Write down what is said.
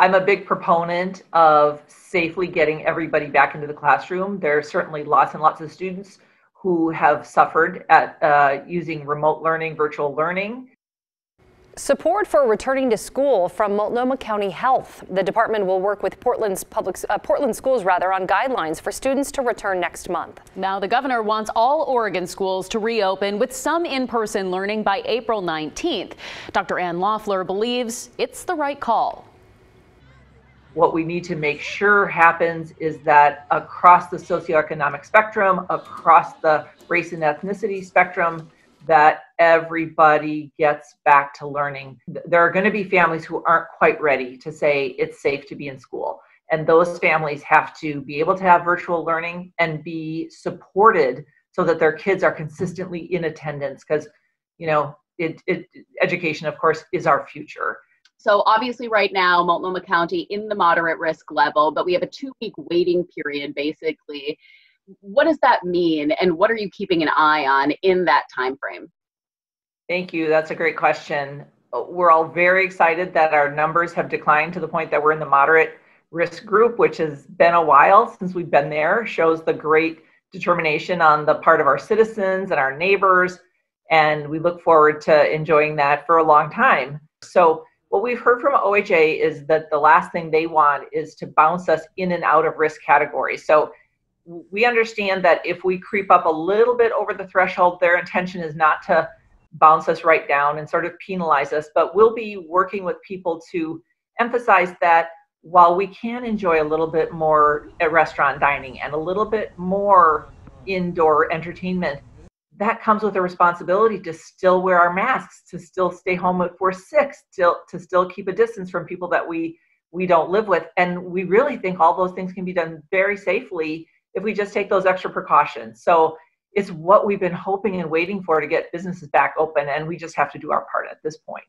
I'm a big proponent of safely getting everybody back into the classroom. There are certainly lots and lots of students who have suffered at uh, using remote learning, virtual learning. Support for returning to school from Multnomah County Health. The department will work with Portland's public uh, Portland schools rather on guidelines for students to return next month. Now the governor wants all Oregon schools to reopen with some in-person learning by April 19th. Dr. Ann Loeffler believes it's the right call. What we need to make sure happens is that across the socioeconomic spectrum, across the race and ethnicity spectrum, that everybody gets back to learning. There are going to be families who aren't quite ready to say it's safe to be in school. And those families have to be able to have virtual learning and be supported so that their kids are consistently in attendance because, you know, it, it, education, of course, is our future. So obviously right now, Multnomah County in the moderate risk level, but we have a two week waiting period basically. What does that mean and what are you keeping an eye on in that time frame? Thank you. That's a great question. We're all very excited that our numbers have declined to the point that we're in the moderate risk group, which has been a while since we've been there, shows the great determination on the part of our citizens and our neighbors. And we look forward to enjoying that for a long time. So what we've heard from OHA is that the last thing they want is to bounce us in and out of risk categories. So we understand that if we creep up a little bit over the threshold, their intention is not to bounce us right down and sort of penalize us, but we'll be working with people to emphasize that while we can enjoy a little bit more at restaurant dining and a little bit more indoor entertainment, that comes with a responsibility to still wear our masks, to still stay home if we're sick, still to still keep a distance from people that we we don't live with. And we really think all those things can be done very safely if we just take those extra precautions. So it's what we've been hoping and waiting for to get businesses back open, and we just have to do our part at this point.